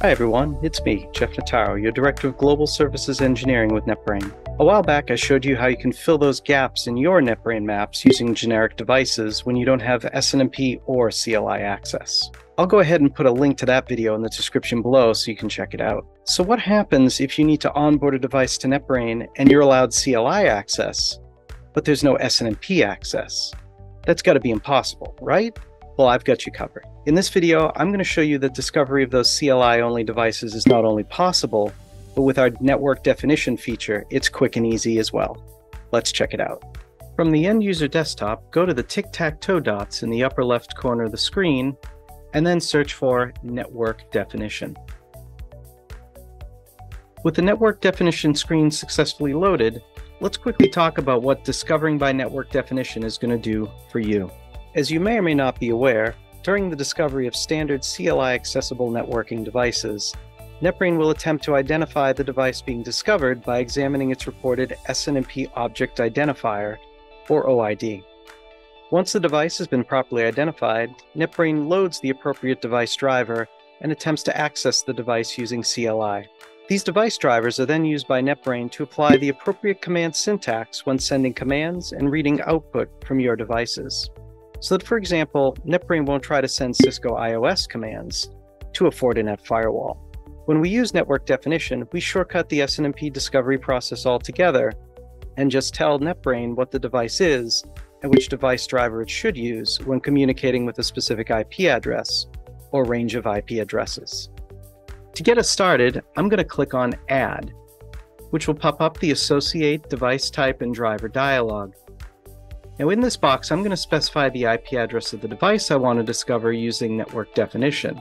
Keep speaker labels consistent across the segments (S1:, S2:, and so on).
S1: Hi everyone, it's me, Jeff Notaro, your Director of Global Services Engineering with NetBrain. A while back I showed you how you can fill those gaps in your NetBrain maps using generic devices when you don't have SNMP or CLI access. I'll go ahead and put a link to that video in the description below so you can check it out. So what happens if you need to onboard a device to NetBrain and you're allowed CLI access, but there's no SNMP access? That's got to be impossible, right? Well, I've got you covered. In this video, I'm going to show you that discovery of those CLI-only devices is not only possible, but with our network definition feature, it's quick and easy as well. Let's check it out. From the end user desktop, go to the tic-tac-toe dots in the upper left corner of the screen, and then search for Network Definition. With the network definition screen successfully loaded, let's quickly talk about what discovering by network definition is going to do for you. As you may or may not be aware, during the discovery of standard CLI accessible networking devices, NetBrain will attempt to identify the device being discovered by examining its reported SNMP object identifier, or OID. Once the device has been properly identified, NetBrain loads the appropriate device driver and attempts to access the device using CLI. These device drivers are then used by NetBrain to apply the appropriate command syntax when sending commands and reading output from your devices so that, for example, NetBrain won't try to send Cisco IOS commands to a Fortinet firewall. When we use network definition, we shortcut the SNMP discovery process altogether and just tell NetBrain what the device is and which device driver it should use when communicating with a specific IP address or range of IP addresses. To get us started, I'm going to click on Add, which will pop up the Associate Device Type and Driver dialog. Now in this box, I'm going to specify the IP address of the device I want to discover using network definition.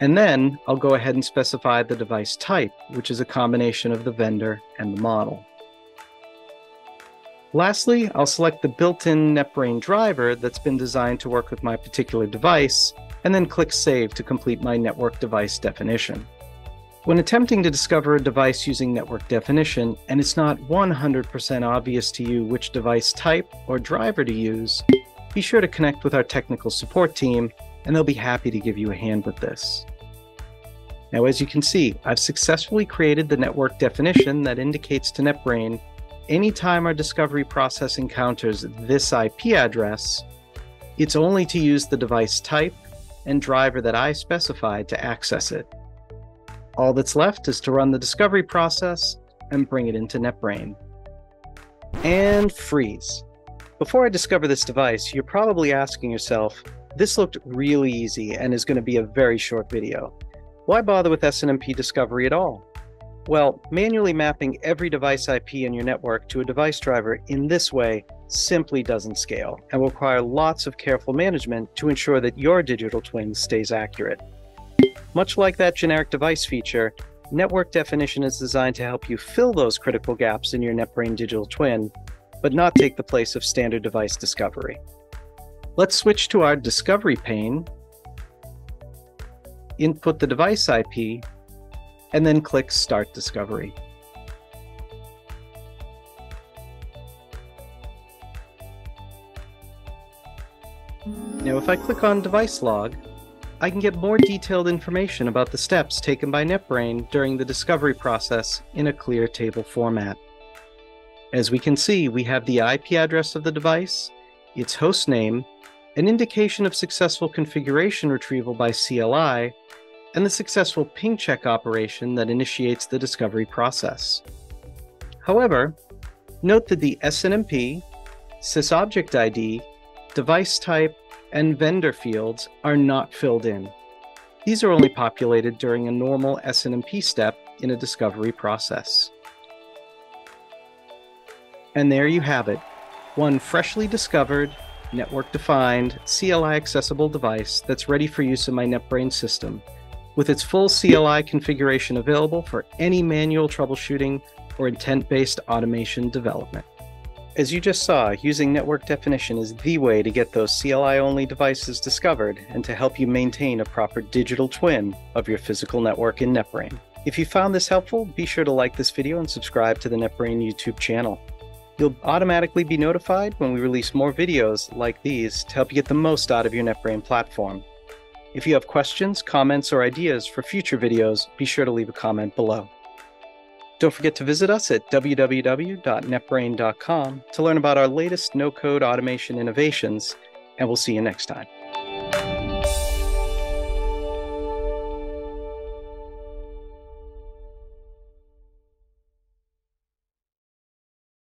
S1: And then I'll go ahead and specify the device type, which is a combination of the vendor and the model. Lastly, I'll select the built-in NetBrain driver that's been designed to work with my particular device, and then click Save to complete my network device definition. When attempting to discover a device using network definition, and it's not 100% obvious to you which device type or driver to use, be sure to connect with our technical support team, and they'll be happy to give you a hand with this. Now, as you can see, I've successfully created the network definition that indicates to NetBrain anytime our discovery process encounters this IP address, it's only to use the device type and driver that I specified to access it. All that's left is to run the discovery process and bring it into NetBrain. And freeze. Before I discover this device, you're probably asking yourself, this looked really easy and is going to be a very short video. Why bother with SNMP discovery at all? Well, manually mapping every device IP in your network to a device driver in this way simply doesn't scale and will require lots of careful management to ensure that your digital twin stays accurate. Much like that generic device feature, network definition is designed to help you fill those critical gaps in your NetBrain digital twin, but not take the place of standard device discovery. Let's switch to our discovery pane, input the device IP, and then click Start Discovery. Now if I click on Device Log, I can get more detailed information about the steps taken by NetBrain during the discovery process in a clear table format. As we can see, we have the IP address of the device, its host name, an indication of successful configuration retrieval by CLI, and the successful ping check operation that initiates the discovery process. However, note that the SNMP, sysobject ID, device type, and vendor fields are not filled in. These are only populated during a normal SNMP step in a discovery process. And there you have it, one freshly discovered, network-defined, CLI-accessible device that's ready for use in my NetBrain system, with its full CLI configuration available for any manual troubleshooting or intent-based automation development. As you just saw, using network definition is the way to get those CLI-only devices discovered and to help you maintain a proper digital twin of your physical network in NetBrain. If you found this helpful, be sure to like this video and subscribe to the NetBrain YouTube channel. You'll automatically be notified when we release more videos like these to help you get the most out of your NetBrain platform. If you have questions, comments, or ideas for future videos, be sure to leave a comment below. Don't forget to visit us at www.netbrain.com to learn about our latest no code automation innovations, and we'll see you next time.